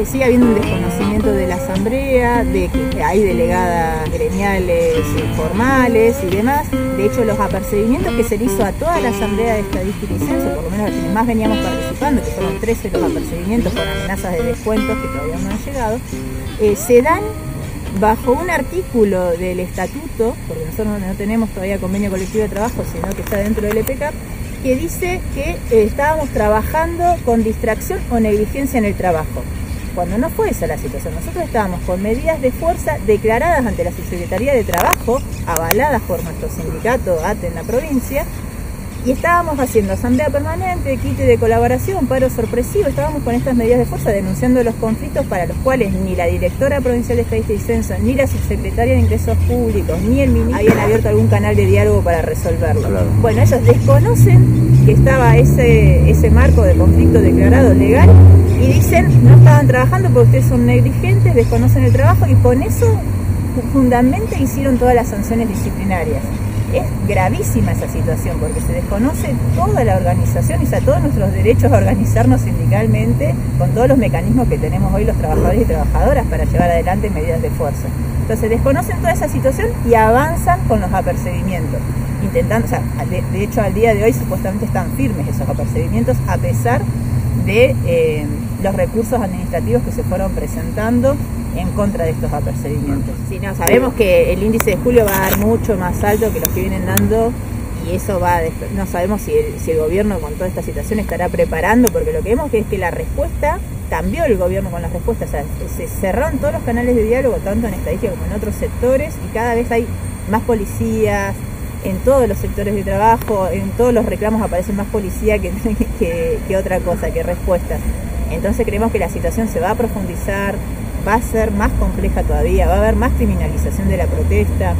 hay, sigue habiendo un desconocimiento de la asamblea, de que hay delegadas gremiales formales y demás. De hecho, los apercibimientos que se le hizo a toda la asamblea de estadística y censo, por lo menos a quienes más veníamos participando, que fueron 13 los apercibimientos con amenazas de descuentos que todavía no han llegado, eh, se dan bajo un artículo del estatuto, porque nosotros no tenemos todavía convenio colectivo de trabajo, sino que está dentro del EPCAP, que dice que eh, estábamos trabajando con distracción o negligencia en el trabajo cuando no fue esa la situación. Nosotros estábamos con medidas de fuerza declaradas ante la Subsecretaría de Trabajo, avaladas por nuestro sindicato ATE en la provincia, y estábamos haciendo asamblea permanente, quite de colaboración, paro sorpresivo, estábamos con estas medidas de fuerza denunciando los conflictos para los cuales ni la directora provincial de Estadística y Censo, ni la subsecretaria de Ingresos Públicos, ni el ministro habían abierto algún canal de diálogo para resolverlo. Bueno, ellos desconocen estaba ese, ese marco de conflicto declarado legal y dicen no estaban trabajando porque ustedes son negligentes, desconocen el trabajo y con eso fundamentalmente hicieron todas las sanciones disciplinarias es gravísima esa situación porque se desconoce toda la organización y sea, todos nuestros derechos a organizarnos sindicalmente con todos los mecanismos que tenemos hoy los trabajadores y trabajadoras para llevar adelante medidas de fuerza. Entonces desconocen toda esa situación y avanzan con los apercibimientos. Intentando, o sea, de, hecho al día de hoy supuestamente están firmes esos apercibimientos a pesar de eh, los recursos administrativos que se fueron presentando en contra de estos apercibimientos. Si no, sabemos que el índice de julio va a dar mucho más alto que los que vienen dando y eso va a no sabemos si el, si el gobierno con toda esta situación estará preparando, porque lo que vemos es que la respuesta cambió el gobierno con las respuestas, o sea, se cerraron todos los canales de diálogo, tanto en estadística como en otros sectores, y cada vez hay más policías, en todos los sectores de trabajo, en todos los reclamos aparecen más policía que, que, otra cosa, que respuestas. Entonces creemos que la situación se va a profundizar, va a ser más compleja todavía, va a haber más criminalización de la protesta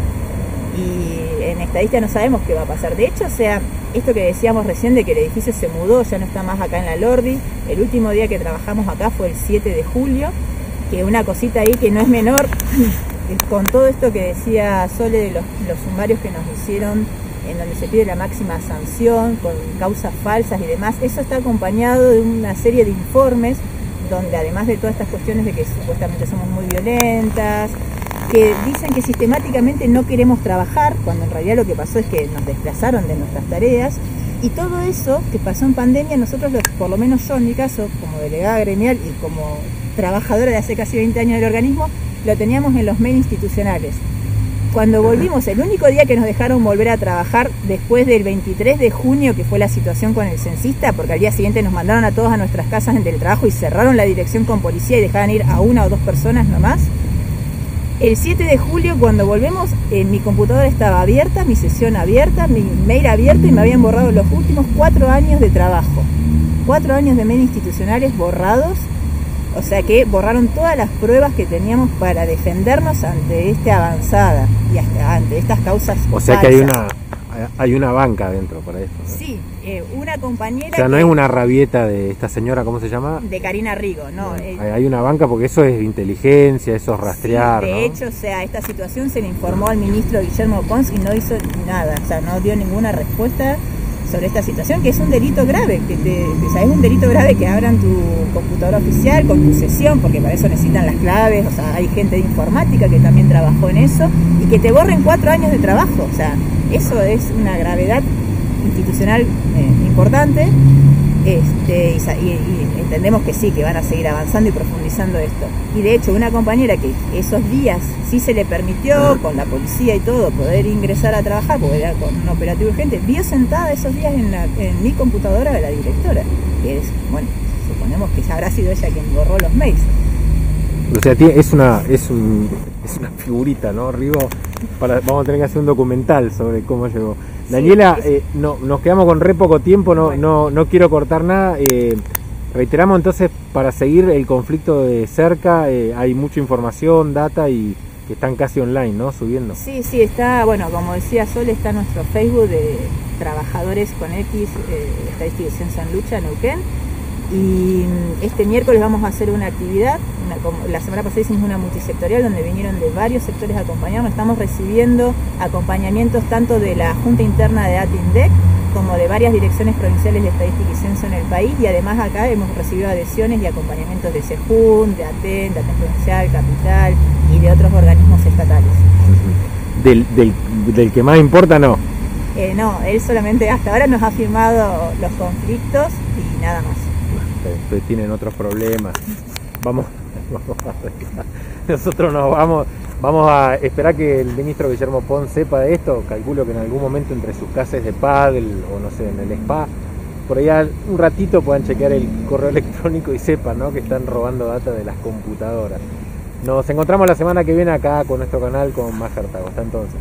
y en estadística no sabemos qué va a pasar. De hecho, o sea, esto que decíamos recién de que el edificio se mudó, ya no está más acá en la Lordi, el último día que trabajamos acá fue el 7 de julio, que una cosita ahí que no es menor, con todo esto que decía Sole de los, los sumarios que nos hicieron en donde se pide la máxima sanción con causas falsas y demás, eso está acompañado de una serie de informes donde además de todas estas cuestiones de que supuestamente somos muy violentas, que dicen que sistemáticamente no queremos trabajar, cuando en realidad lo que pasó es que nos desplazaron de nuestras tareas, y todo eso que pasó en pandemia, nosotros, por lo menos yo en mi caso, como delegada gremial y como trabajadora de hace casi 20 años del organismo, lo teníamos en los mails institucionales. Cuando volvimos, el único día que nos dejaron volver a trabajar después del 23 de junio, que fue la situación con el censista, porque al día siguiente nos mandaron a todos a nuestras casas en teletrabajo y cerraron la dirección con policía y dejaban ir a una o dos personas nomás. El 7 de julio, cuando volvemos, eh, mi computadora estaba abierta, mi sesión abierta, mi mail abierto y me habían borrado los últimos cuatro años de trabajo. Cuatro años de mail institucionales borrados o sea que borraron todas las pruebas que teníamos para defendernos ante esta avanzada y hasta ante estas causas. O sea que hay una hay una banca dentro para esto. Sí, eh, una compañera. O sea, no es una rabieta de esta señora, ¿cómo se llama? De Karina Rigo, no. Eh, hay una banca porque eso es inteligencia, eso es rastrear. de hecho, o sea, esta situación se le informó al ministro Guillermo Pons y no hizo nada, o sea, no dio ninguna respuesta sobre esta situación, que es un delito grave, que te, o sea, es un delito grave que abran tu computadora oficial con tu sesión, porque para eso necesitan las claves, o sea, hay gente de informática que también trabajó en eso, y que te borren cuatro años de trabajo, o sea, eso es una gravedad institucional eh, importante este, y, entendemos que sí, que van a seguir avanzando y profundizando esto. Y de hecho, una compañera que esos días sí se le permitió, con la policía y todo, poder ingresar a trabajar, porque era con un operativo urgente, vio sentada esos días en, la, en mi computadora de la directora, que es, bueno, suponemos que ya habrá sido ella quien borró los mails. O sea, es una, es, un, es una figurita, ¿no? Rigo, para, vamos a tener que hacer un documental sobre cómo llegó. Daniela, eh, no, nos quedamos con re poco tiempo, no, no, no quiero cortar nada. Eh, reiteramos entonces, para seguir el conflicto de cerca, eh, hay mucha información, data y que están casi online, ¿no? Subiendo. Sí, sí, está, bueno, como decía Sol, está nuestro Facebook de Trabajadores con X, Estadística y Ciencia en Lucha, Neuquén y este miércoles vamos a hacer una actividad, la semana pasada hicimos una multisectorial donde vinieron de varios sectores a acompañarnos, estamos recibiendo acompañamientos tanto de la Junta Interna de ATINDEC como de varias direcciones provinciales de estadística y censo en el país y además acá hemos recibido adhesiones y acompañamientos de CEJUN, de ATEN, de Atención Provincial, Capital y de otros organismos estatales. Del, del, del que más importa no. Eh, no, él solamente hasta ahora nos ha firmado los conflictos y nada más. Ustedes tienen otros problemas. Vamos, Nosotros nos vamos, vamos a esperar que el ministro Guillermo Pons sepa de esto. Calculo que en algún momento entre sus clases de pádel o no sé, en el spa, por allá un ratito puedan chequear el correo electrónico y sepan ¿no? que están robando data de las computadoras. Nos encontramos la semana que viene acá con nuestro canal con más Cartago. Hasta entonces.